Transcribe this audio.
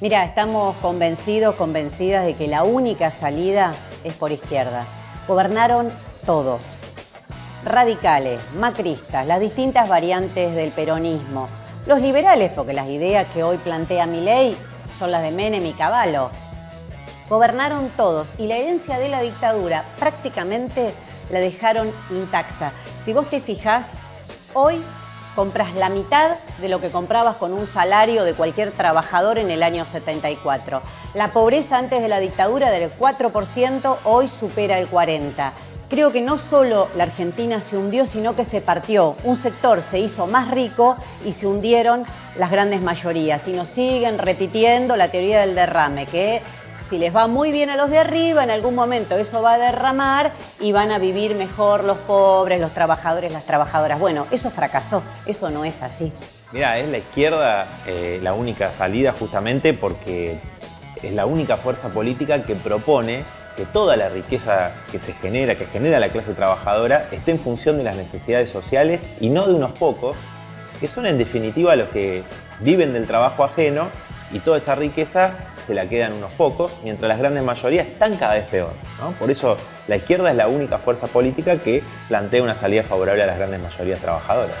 Mira, estamos convencidos, convencidas de que la única salida es por izquierda. Gobernaron todos. Radicales, macristas, las distintas variantes del peronismo. Los liberales, porque las ideas que hoy plantea mi ley son las de Menem y Caballo. Gobernaron todos y la herencia de la dictadura prácticamente la dejaron intacta. Si vos te fijás, hoy compras la mitad de lo que comprabas con un salario de cualquier trabajador en el año 74. La pobreza antes de la dictadura del 4%, hoy supera el 40%. Creo que no solo la Argentina se hundió, sino que se partió. Un sector se hizo más rico y se hundieron las grandes mayorías. Y nos siguen repitiendo la teoría del derrame, que si les va muy bien a los de arriba, en algún momento eso va a derramar y van a vivir mejor los pobres, los trabajadores, las trabajadoras. Bueno, eso fracasó, eso no es así. Mira, es la izquierda eh, la única salida justamente porque es la única fuerza política que propone que toda la riqueza que se genera, que genera la clase trabajadora, esté en función de las necesidades sociales y no de unos pocos, que son en definitiva los que viven del trabajo ajeno y toda esa riqueza se la quedan unos pocos, mientras las grandes mayorías están cada vez peor. Por eso la izquierda es la única fuerza política que plantea una salida favorable a las grandes mayorías trabajadoras.